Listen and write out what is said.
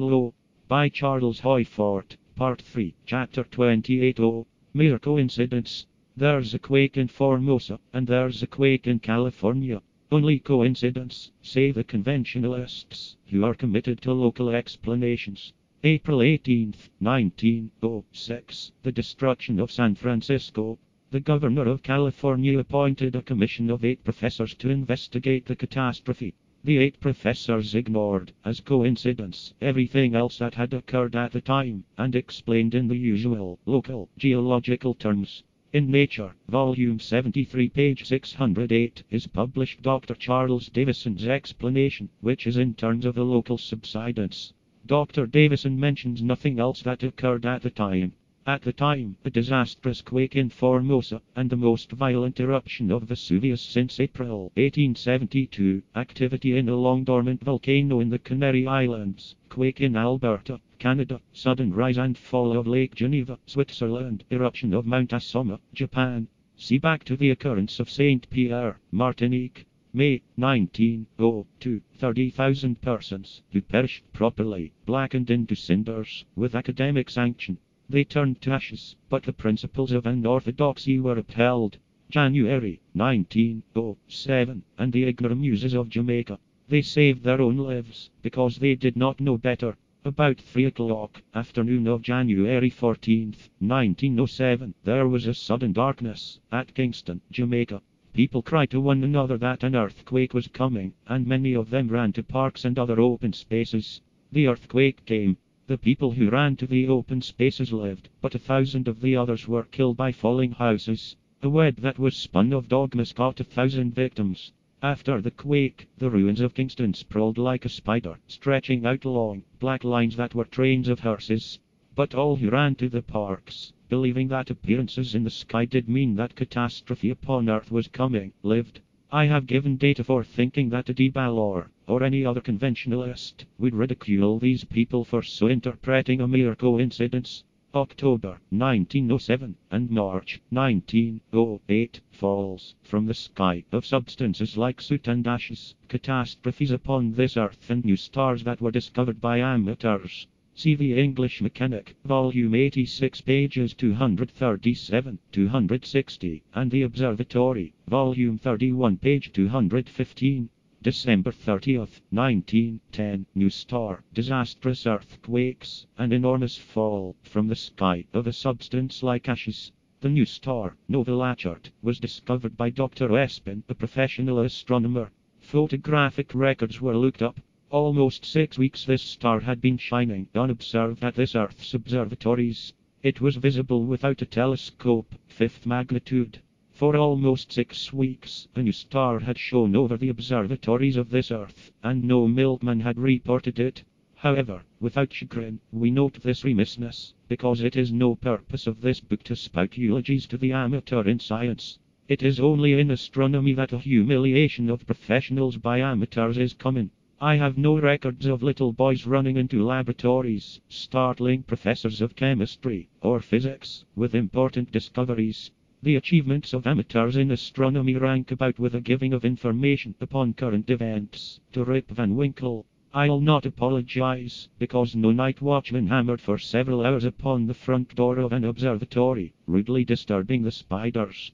Lo. By Charles Hoy Fort. Part 3, Chapter 28 Oh, Mere coincidence. There's a quake in Formosa, and there's a quake in California. Only coincidence, say the conventionalists, who are committed to local explanations. April 18, 1906, the destruction of San Francisco. The governor of California appointed a commission of eight professors to investigate the catastrophe. The eight professors ignored, as coincidence, everything else that had occurred at the time, and explained in the usual, local, geological terms. In Nature, Volume 73, page 608, is published Dr. Charles Davison's explanation, which is in terms of the local subsidence. Dr. Davison mentions nothing else that occurred at the time. At the time, a disastrous quake in Formosa, and the most violent eruption of Vesuvius since April 1872, activity in a long-dormant volcano in the Canary Islands, quake in Alberta, Canada, sudden rise and fall of Lake Geneva, Switzerland, eruption of Mount Asama, Japan. See back to the occurrence of St. Pierre, Martinique. May 1902, 30,000 persons who perished properly, blackened into cinders, with academic sanction. They turned to ashes, but the principles of unorthodoxy were upheld. January 1907, and the Ignoramuses of Jamaica. They saved their own lives, because they did not know better. About 3 o'clock, afternoon of January 14, 1907, there was a sudden darkness at Kingston, Jamaica. People cried to one another that an earthquake was coming, and many of them ran to parks and other open spaces. The earthquake came, the people who ran to the open spaces lived, but a thousand of the others were killed by falling houses. A web that was spun of dogmas caught a thousand victims. After the quake, the ruins of Kingston sprawled like a spider, stretching out long, black lines that were trains of hearses. But all who ran to the parks, believing that appearances in the sky did mean that catastrophe upon earth was coming, lived. I have given data for thinking that a de Ballore, or any other conventionalist, would ridicule these people for so interpreting a mere coincidence. October 1907 and March 1908 falls from the sky of substances like soot and ashes, catastrophes upon this earth and new stars that were discovered by amateurs. See the English Mechanic, volume 86, pages 237, 260, and the Observatory, volume 31, page 215. December 30th, 1910, new star, disastrous earthquakes, an enormous fall from the sky of a substance like ashes. The new star, Nova Lacertae, was discovered by Dr. Espin, a professional astronomer. Photographic records were looked up. Almost six weeks this star had been shining unobserved at this Earth's observatories. It was visible without a telescope, fifth magnitude. For almost six weeks, a new star had shone over the observatories of this Earth, and no milkman had reported it. However, without chagrin, we note this remissness, because it is no purpose of this book to spout eulogies to the amateur in science. It is only in astronomy that a humiliation of professionals by amateurs is common. I have no records of little boys running into laboratories, startling professors of chemistry or physics with important discoveries. The achievements of amateurs in astronomy rank about with the giving of information upon current events to Rip Van Winkle. I'll not apologize, because no night watchman hammered for several hours upon the front door of an observatory, rudely disturbing the spiders.